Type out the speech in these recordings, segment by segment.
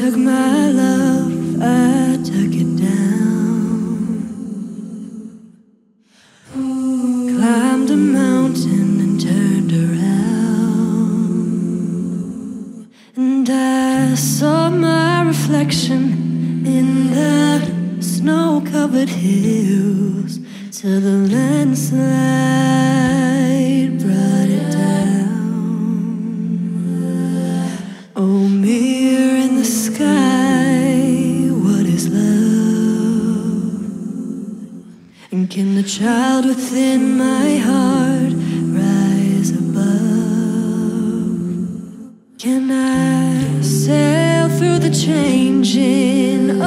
took my love, I took it down. Climbed a mountain and turned around. And I saw my reflection in the snow covered hills till the landslide And can the child within my heart rise above? Can I sail through the changing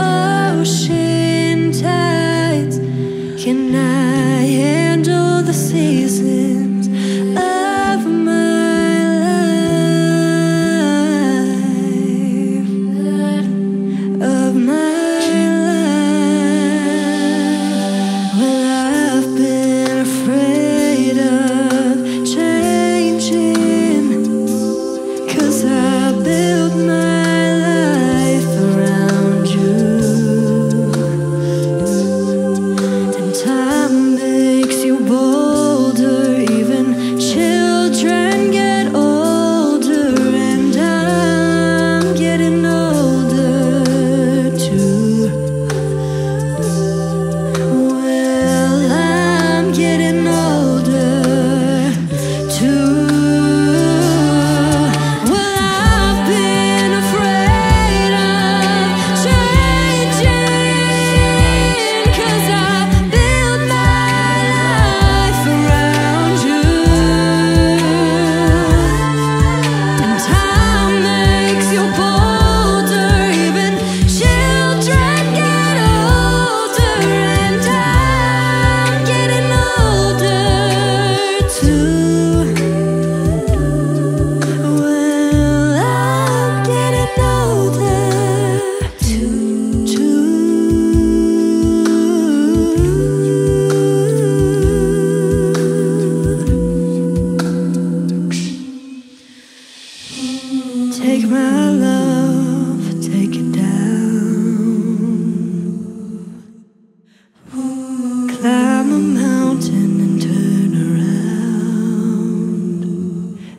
mountain and turn around.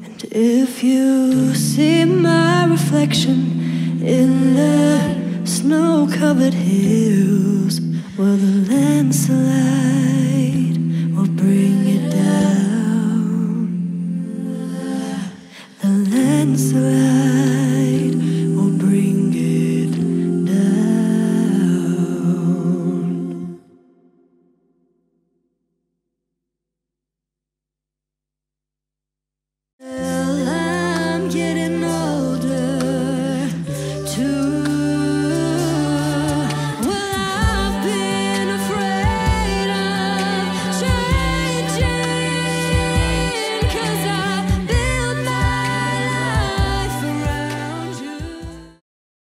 And if you see my reflection in the snow covered hills, well, the landslide will bring it down. The landslide